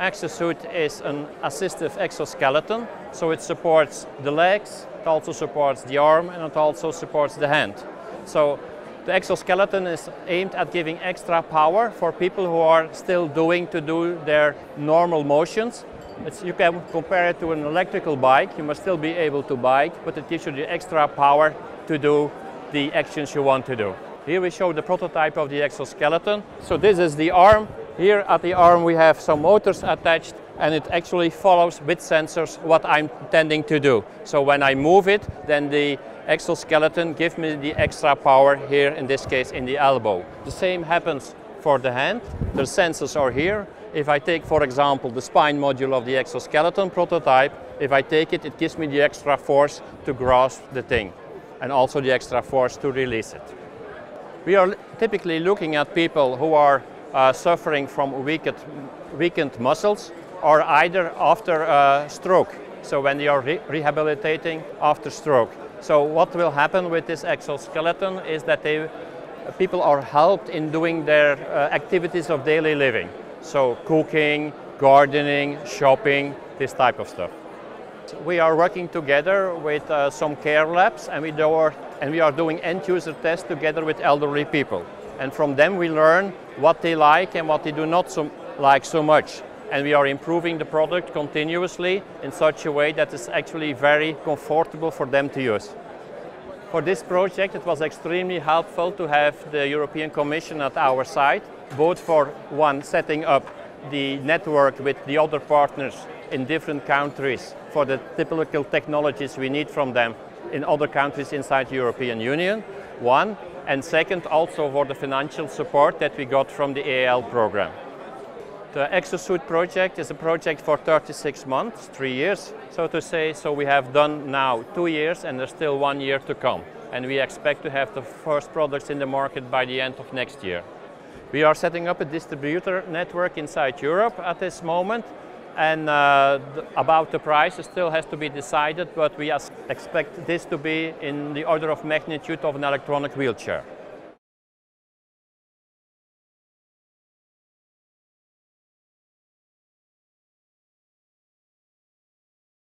Axo-Suit is an assistive exoskeleton, so it supports the legs, it also supports the arm, and it also supports the hand. So the exoskeleton is aimed at giving extra power for people who are still doing to do their normal motions. It's, you can compare it to an electrical bike. You must still be able to bike, but it gives you the extra power to do the actions you want to do. Here we show the prototype of the exoskeleton. So this is the arm here at the arm we have some motors attached and it actually follows with sensors what I'm intending to do. So when I move it, then the exoskeleton gives me the extra power here, in this case in the elbow. The same happens for the hand. The sensors are here. If I take, for example, the spine module of the exoskeleton prototype, if I take it, it gives me the extra force to grasp the thing and also the extra force to release it. We are typically looking at people who are uh, suffering from weakened, weakened muscles or either after a stroke. So when they are re rehabilitating after stroke. So what will happen with this exoskeleton is that they, people are helped in doing their uh, activities of daily living. So cooking, gardening, shopping, this type of stuff. We are working together with uh, some care labs and we, do, and we are doing end user tests together with elderly people and from them we learn what they like and what they do not so, like so much. And we are improving the product continuously in such a way that it's actually very comfortable for them to use. For this project it was extremely helpful to have the European Commission at our side, both for one setting up the network with the other partners in different countries for the typical technologies we need from them in other countries inside the European Union, one, and second also for the financial support that we got from the AAL program. The Axo-Suit project is a project for 36 months, three years, so to say. So we have done now two years and there's still one year to come. And we expect to have the first products in the market by the end of next year. We are setting up a distributor network inside Europe at this moment. And uh, about the price, still has to be decided, but we expect this to be in the order of magnitude of an electronic wheelchair.